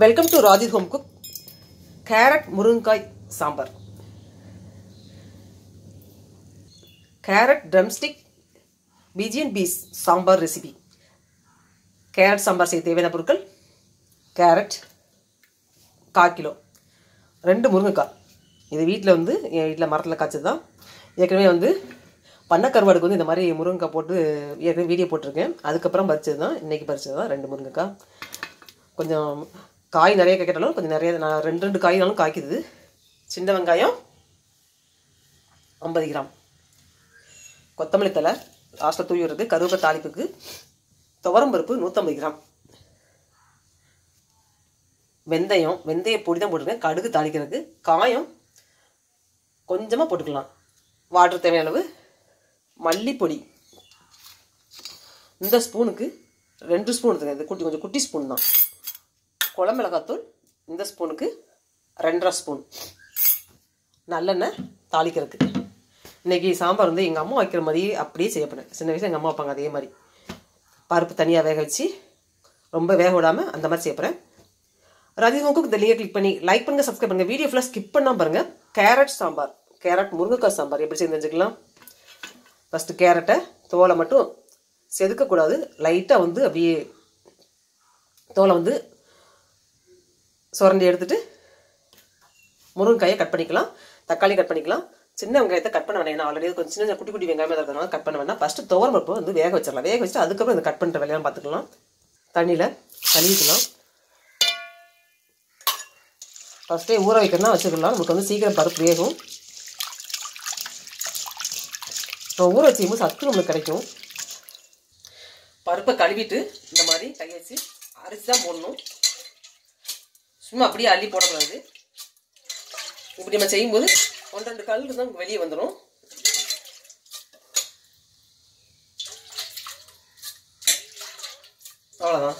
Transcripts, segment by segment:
Welcome to Raji home cook carrot முருங்காய் sambar carrot drumstick pigeon peas sambar recipe carrot sambar செய்ய தேவையான பொருட்கள் carrot கால் kilo. ரெண்டு முருங்கைக்காய். இது வீட்டில் வந்து என் வீட்டில் மரத்தில் காய்ச்சது தான் ஏற்கனவே வந்து பண்ணக்கருவாடுக்கு வந்து இந்த மாதிரி முருங்கைக்காய் போட்டு ஏற்கனவே வீடியோ போட்டிருக்கேன். அதுக்கப்புறம் பறிச்சது தான் இன்றைக்கி பறிச்சது தான் ரெண்டு முருங்கைக்காய். கொஞ்சம் காய் நிறைய கேட்டாலும் கொஞ்சம் நிறைய நான் ரெண்டு ரெண்டு காய்னாலும் காய்க்குது. சின்ன வெங்காயம் ஐம்பது கிராம். கொத்தமல்லி தலை லாஸ்ட்டில் தூவி விடுறது கருவேப்பை தாளிப்புக்கு துவரம் பருப்பு நூற்றம்பது கிராம். வெந்தயம் வெந்தய பொடி தான் போட்டுருக்கேன். கடுகு தாளிக்கிறதுக்கு காயம் கொஞ்சமாக போட்டுக்கலாம். வாட்டர் தேவையான அளவு. மல்லிப்பொடி. இந்த ஸ்பூனுக்கு ரெண்டு ஸ்பூன் எடுத்துக்கேன் இது குட்டி கொஞ்சம் குட்டி ஸ்பூன் தான். குழம்பு மிளகாத்தூள் இந்த ஸ்பூனுக்கு ரெண்டரை ஸ்பூன். நல்லெண்ணெய் தாளிக்கிறதுக்கு. இன்றைக்கி சாம்பார் வந்து எங்கள் அம்மா வைக்கிற மாதிரி அப்படியே செய்யப்படும் சின்ன வயசில் எங்கள் அம்மா வைப்பாங்க அதே மாதிரி. பருப்பு தனியாக வேக வச்சு ரொம்ப வேக விடாமல் அந்த மாதிரி செய்யப்படுறேன் ரதிமுக்கு இந்த லிங்கை கிளிக் பண்ணி லைக் பண்ணுங்கள் சப்ஸ்கிரைப் பண்ணுங்கள் வீடியோ ஃபுல்லாக ஸ்கிப் பண்ணால் பாருங்கள் கேரட் சாம்பார். கேரட் முருங்கைக்காய் சாம்பார். எப்படி செய்து தெரிஞ்சுக்கலாம்? ஃபஸ்ட்டு கேரட்டை தோலை மட்டும் செதுக்கக்கூடாது. லைட்டாக வந்து அப்படியே தோலை வந்து சுரண்டி எடுத்துகிட்டு முருங்கைக்காயை கட் பண்ணிக்கலாம். தக்காளி கட் பண்ணிக்கலாம். சின்ன வெங்காயத்தை கட் பண்ண வேணாம். ஆல்ரெடி கொஞ்சம் சின்ன குட்டி குட்டி வெங்காயம் இருக்கிறதுனால கட் பண்ண வேணாம். ஃபஸ்ட்டு துவரம் பருப்பு வந்து வேக வச்சிடலாம். வேக வச்சுட்டு அதுக்கப்புறம் இந்த கட் பண்ணுற வேலையெல்லாம் பார்த்துக்கலாம். தண்ணியில் கழுவிக்கலாம். ஃபஸ்ட்டே ஊற வைக்கிறதுனா வச்சுக்கலாம். நமக்கு வந்து சீக்கிரம் பருப்பு வேகும். இப்போ ஊற வச்சுக்கும்போது சத்து நம்மளுக்கு கிடைக்கும். பருப்பை கழுவிட்டு இந்த மாதிரி கை வச்சு அரிசி தான் போடணும். சும்மா அப்படியே அள்ளி போடக்கூடாது. இப்படி நம்ம செய்யும்போது ஒன்று ரெண்டு கல் தான் வெளியே வந்துடும் அவ்வளோதான்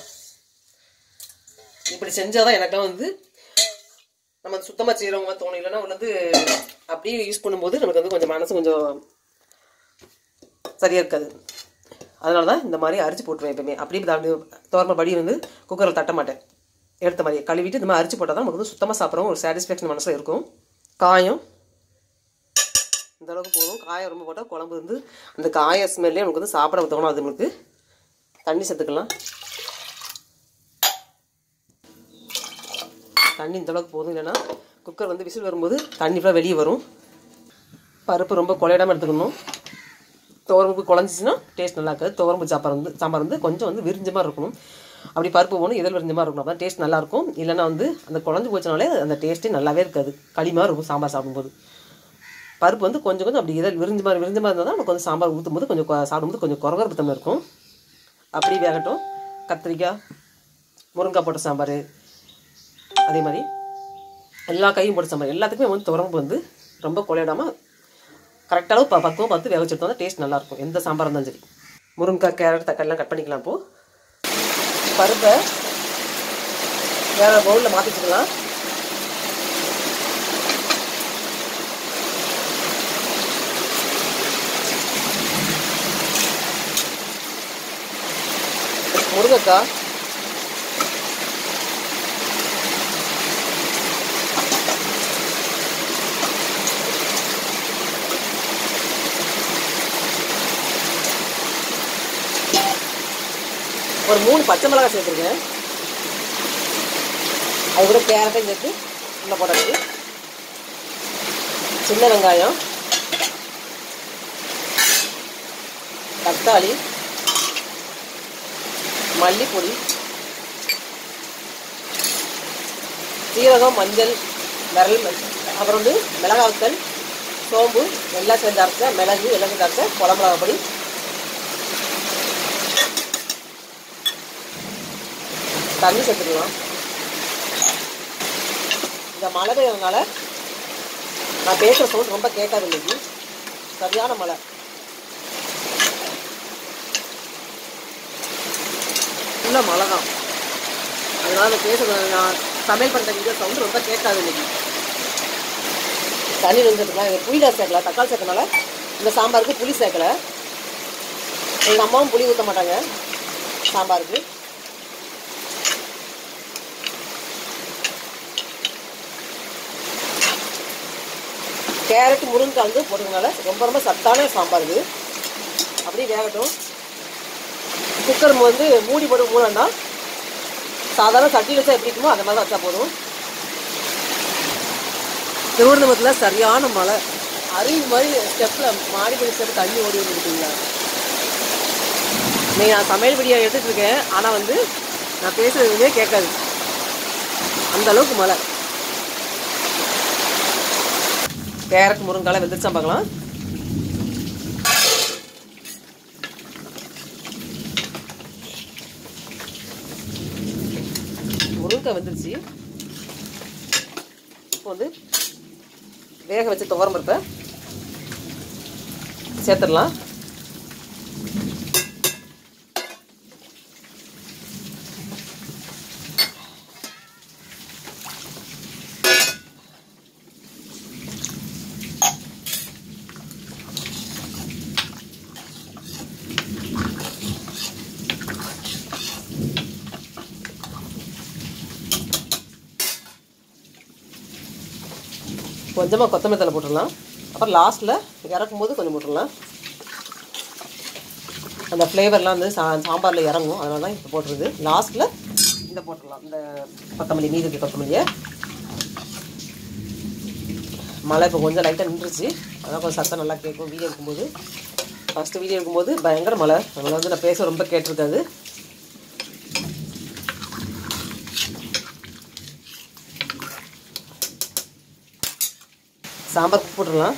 இப்படி செஞ்சால் தான் எனக்கெல்லாம் வந்து நம்ம சுத்தமாக செய்கிறவங்க தோணும். இல்லைன்னா வந்து அப்படியே யூஸ் பண்ணும்போது நமக்கு வந்து கொஞ்சம் மனசு கொஞ்சம் சரியாக இருக்காது. அதனால தான் இந்த மாதிரி அரிச்சு போட்டுருவேன் எப்பவுமே அப்படியே தோரமாக படி வந்து குக்கரில் தட்ட மாட்டேன் எடுத்த மாதிரி கழுவிட்டு இந்த மாதிரி அரிச்சு போட்டால் தான் நமக்கு வந்து சுத்தமாக சாப்பிட்றோம் ஒரு சாட்டிஸ்ஃபேக்ஷன் மனசில் இருக்கும். காயம். இந்த அளவுக்கு போதும். காயம் ரொம்ப போட்டால் குழம்பு வந்து அந்த காய ஸ்மெல்லே நமக்கு வந்து சாப்பிட தோணும் அது நம்மளுக்கு. தண்ணி சேர்த்துக்கலாம். தண்ணி இந்த அளவுக்கு போதும் இல்லைன்னா குக்கர் வந்து விசில் வரும்போது தண்ணி ஃபுல்லாக வெளியே வரும். பருப்பு ரொம்ப குழையிடாமல் எடுத்துக்கணும். துவரம்பு குழஞ்சிச்சின்னா டேஸ்ட் நல்லா இருக்காது. துவரம்பு சாப்பாடு வந்து சாம்பார் வந்து கொஞ்சம் வந்து விரிஞ்ச மாதிரி இருக்கணும். அப்படி பருப்பு போகணும் இதழ் விரிஞ்ச மாதிரி இருக்கணும். அப்போ டேஸ்ட் நல்லாயிருக்கும். இல்லைன்னா வந்து அந்த குழஞ்சி போச்சுனாலே அந்த டேஸ்ட்டே நல்லாவே இருக்காது. களி மாதிரி இருக்கும் சாம்பார் சாப்பிடும்போது. பருப்பு வந்து கொஞ்சம் கொஞ்சம் அப்படி இதழ் விரிஞ்ச மாதிரி விரிஞ்ச மாதிரி இருந்தால் தான் நமக்கு வந்து சாம்பார் ஊற்றும் போது கொஞ்சம் சாப்பிடும்போது கொஞ்சம் குறகுறப்பு தன்மை இருக்கும். அப்படி வேகட்டும். கத்திரிக்காய் முருங்காய் போட்ட சாம்பார் அதே மாதிரி எல்லா கையும் போட்ட சாம்பார். எல்லாத்துக்குமே வந்து துவரம்பு வந்து ரொம்ப கொலையிடாமல் கரெக்டாக ப பக்குவம் பார்த்து வேக வச்சுருந்தோம் டேஸ்ட் நல்லாயிருக்கும். எந்த சாம்பார் இருந்தாலும் சரி. முருங்கைக்காய் கேரட் தக்காளிலாம் கட் பண்ணிக்கலாம் இப்போது பருப்பை வேறு பவுலில் மாற்றி வச்சுக்கலாம் முருங்கைக்காய் ஒரு மூணு பச்சை மிளகாய் சேர்த்துருக்கேன். அது கூட கேரட்டையும் சேர்த்து உள்ள போடுறது சின்ன வெங்காயம். தக்காளி. மல்லிப்பொடி. சீரகம் மஞ்சள் விரல் அப்புறம் வந்து மிளகாய்த்தல் சோம்பு எல்லாம் சேர்ந்து அரைச்ச மிளகு எல்லாம் சேர்ந்து அரைச்ச குழம்பு பொடி. தண்ணி சேர்த்துக்கலாம். இந்த மழை பெய்யறதுனால நான் பேசுகிற சவுண்ட் ரொம்ப கேட்காது இன்னைக்கு. சரியான மழை. ஃபுல்லாக மழை தான். அதனால நான் நான் சமையல் பண்ணுற வீடியோ சவுண்ட் ரொம்ப கேட்காது இன்னைக்கு. தண்ணி வந்துட்டுலாம் எங்கள் புளியில சேர்க்கல. தக்காளி சேர்க்கனால இந்த சாம்பாருக்கு புளி சேர்க்கல. எங்கள் அம்மாவும் புளி ஊற்ற மாட்டாங்க. சாம்பாருக்கு. கேரட் முருங்கை வந்து போட்டுக்கனால ரொம்ப ரொம்ப சத்தான சாம்பார் இது. அப்படியே வேகட்டும். குக்கர் வந்து மூடி போட்டு மூடண்டா சாதாரண சட்டி வச்சா எப்படி இருக்குமோ அந்த மாதிரி தான் வச்சா போதும். திருவனந்தபுரத்தில் சரியான மழை. அருவி மாதிரி ஸ்டெப்பில் மாடி படி ஸ்டெப் தண்ணி ஓடி வந்துருக்கீங்களா நீ நான் சமையல் படியாக எடுத்துகிட்டு இருக்கேன். ஆனால் வந்து நான் பேசுகிறது எதுவுமே கேட்காது அந்தளவுக்கு மழை. கேரட் முருங்கால வெந்துருச்சா பார்க்கலாம். முருங்கை வெந்துருச்சு. இப்போ வந்து வேக வச்ச துவரம் இருப்பேன் சேர்த்துடலாம். கொஞ்சமாக கொத்தமல்லி தலை போட்டுடலாம். அப்புறம் லாஸ்ட்டில் இறக்கும் போது கொஞ்சம் போட்டுடலாம். அந்த ஃப்ளேவர்லாம் வந்து சா சாம்பாரில் இறங்கும். அதனால தான் இப்போ போட்டுருது லாஸ்ட்டில் இந்த போட்டுடலாம். இந்த கொத்தமல்லி மீதி இருக்க கொத்தமல்லியை. மழை இப்போ கொஞ்சம் லைட்டாக நின்றுச்சு. அதான் கொஞ்சம் சத்தம் நல்லா கேட்கும். வீடியோ எடுக்கும்போது. ஃபஸ்ட்டு வீடியோ எடுக்கும்போது பயங்கர மழை. அதனால் வந்து நான் பேச ரொம்ப கேட்டிருக்காது. சாம்பார் போட்டுடலாம்.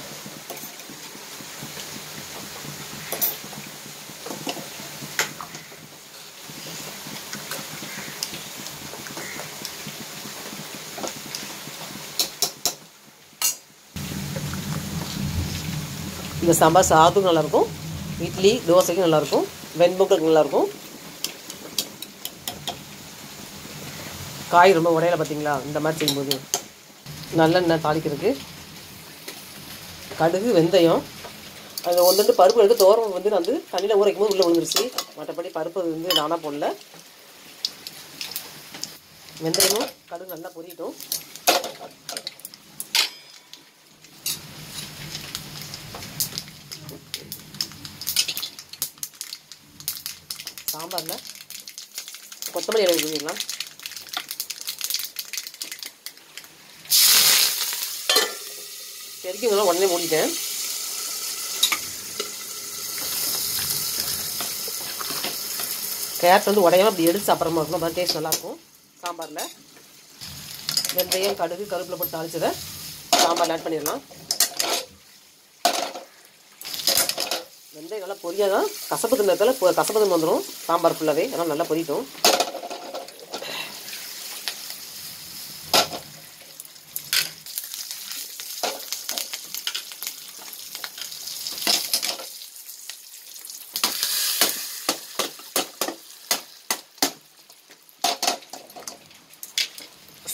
இந்த சாம்பார் சாதத்துக்கும் நல்லாயிருக்கும். இட்லி தோசைக்கும் நல்லாயிருக்கும். வெண்பொங்கலுக்கு நல்லாயிருக்கும். காய் ரொம்ப உடையில பார்த்தீங்களா? இந்த மாதிரி செய்யும்போது நல்லெண்ணெய் தாளிக்கிறதுக்கு கடுகு வெந்தயம் அது வந்துட்டு பருப்பு எடுத்து தோரம் வந்து நான் வந்து தண்ணியில் ஊற வைக்கும்போது உள்ளே விழுந்துருச்சு மற்றபடி பருப்பு வந்து நானாக போடல. வெந்தயமும் கடுகு நல்லா பொரியட்டும். சாம்பாரில் கொத்தமல்லி இலை ஊற்றிடலாம் பெருக்கிங்கெல்லாம் உடனே மூடிட்டேன். கேரட் வந்து உடையாமல் அப்படி எடுத்து சாப்பிட்ற மாதிரி இருக்கும் டேஸ்ட் நல்லாயிருக்கும். சாம்பாரில். வெந்தயம் கடுகு கருப்பில் போட்டு தாளிச்சதை சாம்பாரில் ஆட் பண்ணிடலாம். வெந்தயம் நல்லா பொரியாதான். கசப்பு தின்னத்தில் கசப்பு தின்னு வந்துடும் சாம்பார் ஃபுல்லாகவே அதனால் நல்லா பொரியட்டும்.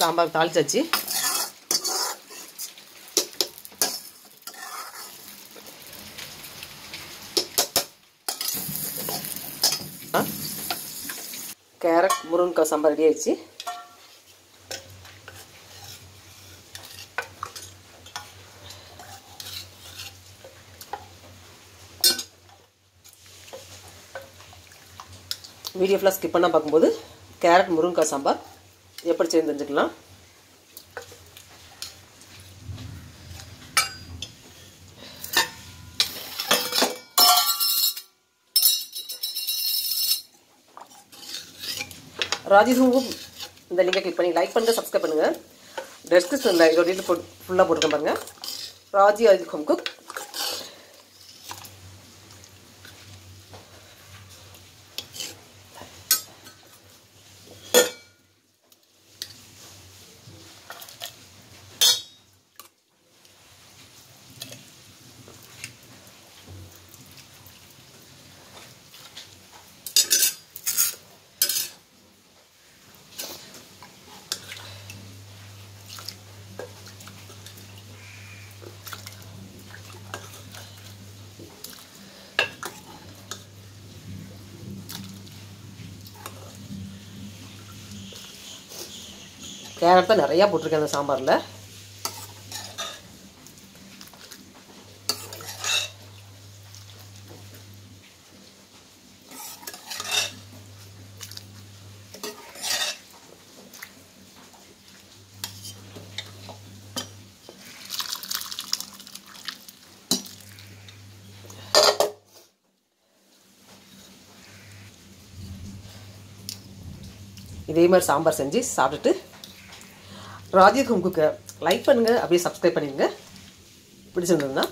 சாம்பார் தாளிச்சாச்சு ஆ? கேரட் முருங்கைக்காய் சாம்பார் ரெடி ஆயிடுச்சு வீடியோ ஃபுல்லாக ஸ்கிப் பண்ணால் பார்க்கும்போது கேரட் முருங்கைக்காய் சாம்பார் எப்படி செய்து தெரிஞ்சுக்கலாம்? ராஜிசூவும் இந்த லிங்கை கிளிக் பண்ணி லைக் பண்ணுங்க சப்ஸ்கிரைப் பண்ணுங்க. டெஸ்கிரிப்ஷனில் இதோட ஃபுல்லாக போட்டுருக்கேன் பாருங்க. Raji Ajith home cook carrot தான் நிறையா போட்டிருக்கேன் அந்த சாம்பாரில். இதே மாதிரி சாம்பார் செஞ்சு சாப்பிட்டுட்டு ராஜீவ் ஹோம் லைக் பண்ணுங்கள் அப்படியே சப்ஸ்கிரைப் பண்ணிடுங்க. பிடிச்சிருந்ததுன்னா